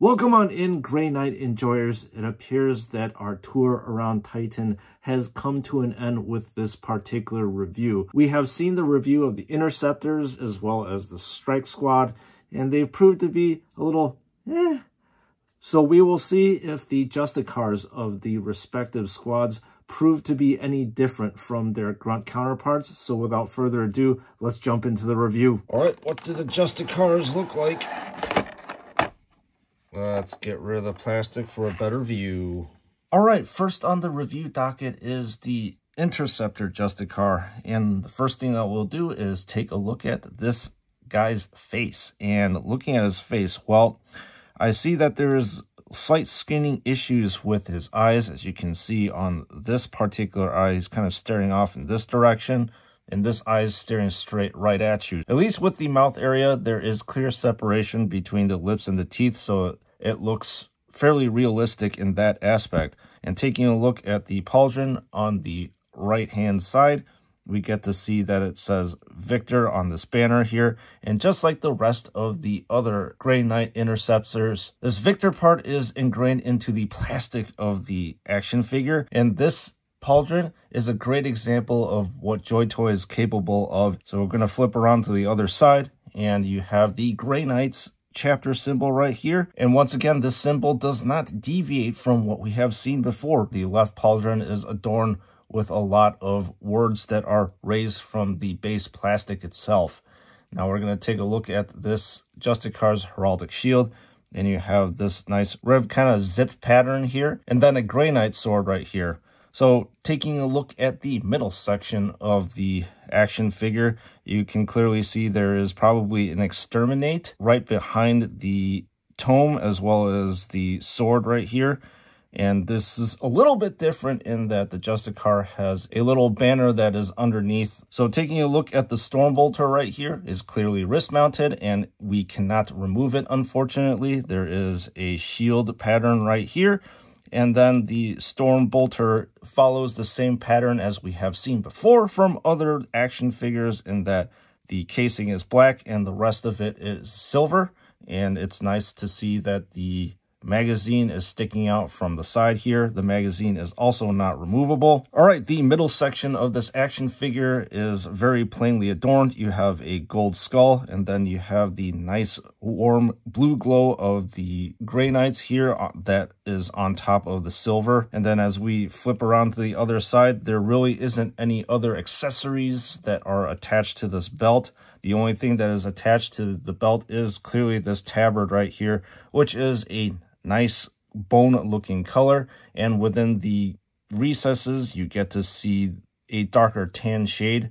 Welcome on in, Grey Knight enjoyers. It appears that our tour around Titan has come to an end with this particular review. We have seen the review of the Interceptors as well as the Strike Squad, and they've proved to be a little eh. So we will see if the Justicars of the respective squads prove to be any different from their grunt counterparts. So without further ado, let's jump into the review. All right, what do the Justicars look like? Let's get rid of the plastic for a better view. All right, first on the review docket is the Interceptor Justicar. And the first thing that we'll do is take a look at this guy's face. And looking at his face, well, I see that there is slight skinning issues with his eyes. As you can see on this particular eye, he's kind of staring off in this direction and this eye is staring straight right at you. At least with the mouth area, there is clear separation between the lips and the teeth, so it looks fairly realistic in that aspect. And taking a look at the pauldron on the right-hand side, we get to see that it says Victor on this banner here. And just like the rest of the other Grey Knight Interceptors, this Victor part is ingrained into the plastic of the action figure. And this pauldron is a great example of what Joy Toy is capable of. So we're going to flip around to the other side and you have the Grey Knights chapter symbol right here. And once again, this symbol does not deviate from what we have seen before. The left pauldron is adorned with a lot of words that are raised from the base plastic itself. Now we're going to take a look at this Justicar's Heraldic Shield. And you have this nice rev kind of zip pattern here. And then a Grey Knight sword right here. So taking a look at the middle section of the action figure, you can clearly see there is probably an exterminate right behind the tome as well as the sword right here. And this is a little bit different in that the Justicar has a little banner that is underneath. So taking a look at the Stormbolter right here is clearly wrist mounted and we cannot remove it unfortunately. There is a shield pattern right here and then the Storm Bolter follows the same pattern as we have seen before from other action figures in that the casing is black and the rest of it is silver. And it's nice to see that the magazine is sticking out from the side here. The magazine is also not removable. All right, the middle section of this action figure is very plainly adorned. You have a gold skull, and then you have the nice warm blue glow of the Grey Knights here uh, that is on top of the silver. And then as we flip around to the other side, there really isn't any other accessories that are attached to this belt. The only thing that is attached to the belt is clearly this tabard right here, which is a nice bone looking color. And within the recesses, you get to see a darker tan shade.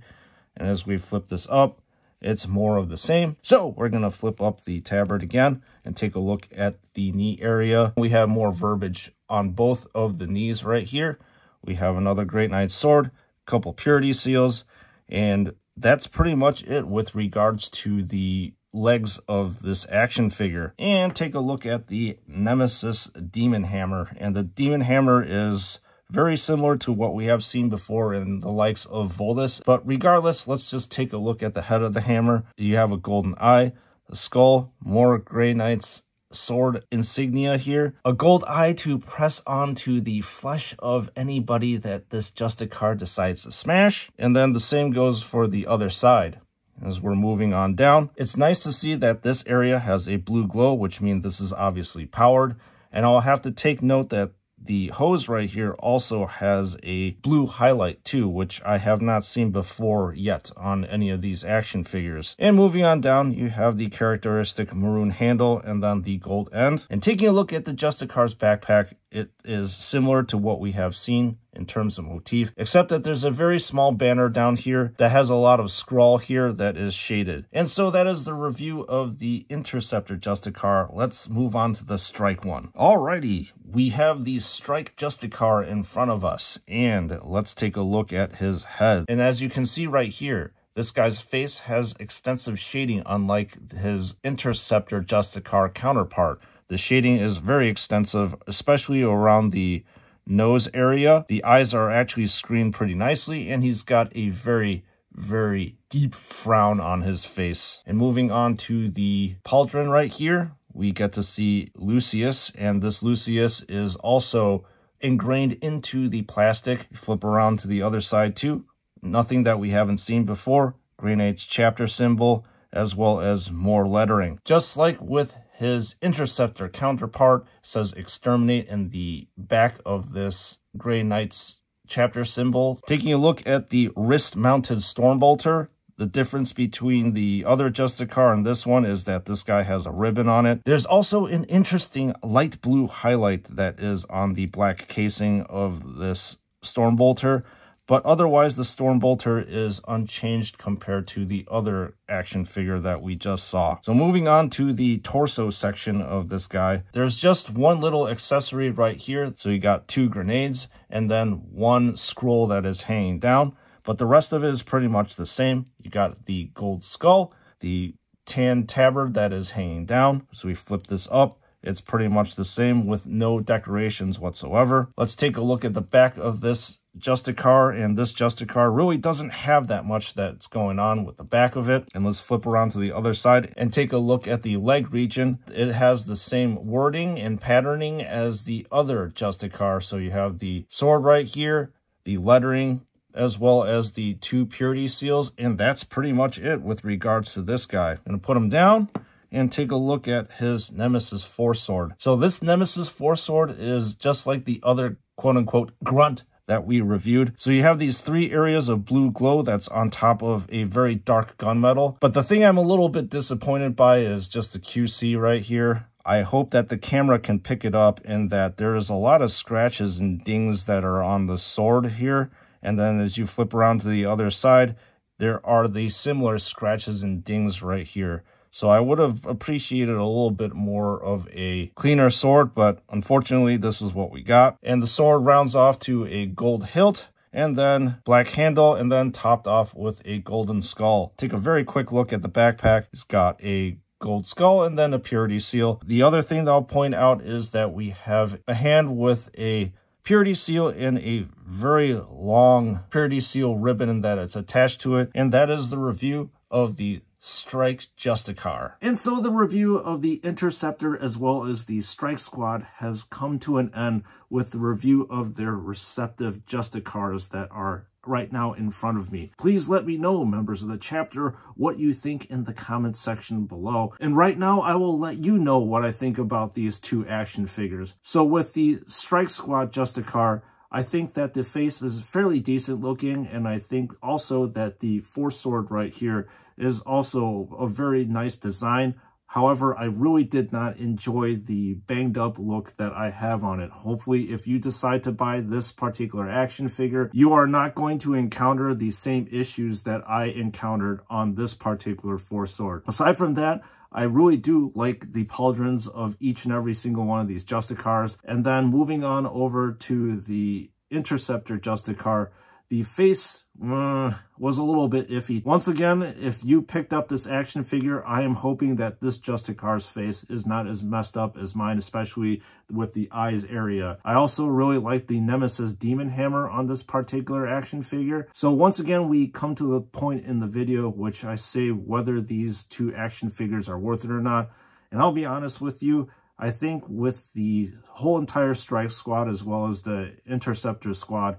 And as we flip this up, it's more of the same. So we're going to flip up the tabard again and take a look at the knee area. We have more verbiage on both of the knees right here. We have another Grey Knight sword, a couple purity seals, and that's pretty much it with regards to the legs of this action figure. And take a look at the Nemesis Demon Hammer. And the Demon Hammer is very similar to what we have seen before in the likes of Voldus. But regardless, let's just take a look at the head of the hammer. You have a golden eye, a skull, more Grey Knight's sword insignia here. A gold eye to press onto the flesh of anybody that this Justicar decides to smash. And then the same goes for the other side as we're moving on down. It's nice to see that this area has a blue glow, which means this is obviously powered. And I'll have to take note that the hose right here also has a blue highlight too, which I have not seen before yet on any of these action figures. And moving on down, you have the characteristic maroon handle and then the gold end. And taking a look at the Justicar's backpack, it is similar to what we have seen in terms of motif, except that there's a very small banner down here that has a lot of scrawl here that is shaded. And so that is the review of the Interceptor Justicar. Let's move on to the Strike one. Alrighty, we have the Strike Justicar in front of us, and let's take a look at his head. And as you can see right here, this guy's face has extensive shading unlike his Interceptor Justicar counterpart. The shading is very extensive, especially around the nose area. The eyes are actually screened pretty nicely, and he's got a very, very deep frown on his face. And moving on to the pauldron right here, we get to see Lucius, and this Lucius is also ingrained into the plastic. Flip around to the other side too. Nothing that we haven't seen before. Grey Knight's chapter symbol, as well as more lettering. Just like with his Interceptor counterpart, says exterminate in the back of this Grey Knight's chapter symbol. Taking a look at the wrist-mounted Stormbolter, the difference between the other Justicar and this one is that this guy has a ribbon on it. There's also an interesting light blue highlight that is on the black casing of this Stormbolter. But otherwise, the Stormbolter is unchanged compared to the other action figure that we just saw. So moving on to the torso section of this guy, there's just one little accessory right here. So you got two grenades and then one scroll that is hanging down. But the rest of it is pretty much the same. You got the gold skull, the tan tabard that is hanging down. So we flip this up. It's pretty much the same with no decorations whatsoever. Let's take a look at the back of this Justicar, and this Justicar really doesn't have that much that's going on with the back of it. And let's flip around to the other side and take a look at the leg region. It has the same wording and patterning as the other Justicar. So you have the sword right here, the lettering, as well as the two purity seals. And that's pretty much it with regards to this guy. I'm going to put him down and take a look at his Nemesis Force Sword. So this Nemesis Force Sword is just like the other quote-unquote grunt that we reviewed. So you have these three areas of blue glow that's on top of a very dark gunmetal. But the thing I'm a little bit disappointed by is just the QC right here. I hope that the camera can pick it up and that there's a lot of scratches and dings that are on the sword here. And then as you flip around to the other side, there are the similar scratches and dings right here. So I would have appreciated a little bit more of a cleaner sword, but unfortunately this is what we got. And the sword rounds off to a gold hilt and then black handle and then topped off with a golden skull. Take a very quick look at the backpack. It's got a gold skull and then a purity seal. The other thing that I'll point out is that we have a hand with a purity seal and a very long purity seal ribbon that it's attached to it. And that is the review of the Strike Justicar. And so the review of the Interceptor as well as the Strike Squad has come to an end with the review of their receptive Justicars that are right now in front of me. Please let me know, members of the chapter, what you think in the comments section below. And right now, I will let you know what I think about these two action figures. So with the Strike Squad Justicar, I think that the face is fairly decent looking, and I think also that the Force Sword right here is also a very nice design. However, I really did not enjoy the banged up look that I have on it. Hopefully, if you decide to buy this particular action figure, you are not going to encounter the same issues that I encountered on this particular Force Sword. Aside from that, I really do like the pauldrons of each and every single one of these Justicars. And then moving on over to the Interceptor Justicar, the face uh, was a little bit iffy. Once again, if you picked up this action figure, I am hoping that this Justicar's face is not as messed up as mine, especially with the eyes area. I also really like the Nemesis Demon Hammer on this particular action figure. So once again, we come to the point in the video which I say whether these two action figures are worth it or not. And I'll be honest with you, I think with the whole entire Strike Squad as well as the Interceptor Squad,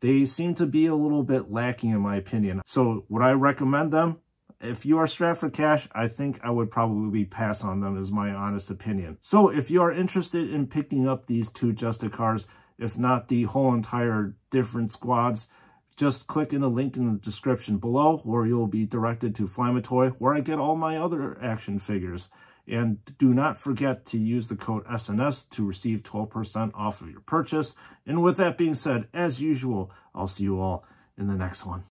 they seem to be a little bit lacking in my opinion. So would I recommend them? If you are strapped for cash, I think I would probably be pass on them is my honest opinion. So if you are interested in picking up these two Justicars, if not the whole entire different squads, just click in the link in the description below where you'll be directed to Flyima Toy where I get all my other action figures. And do not forget to use the code SNS to receive 12% off of your purchase. And with that being said, as usual, I'll see you all in the next one.